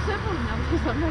先不能去小卖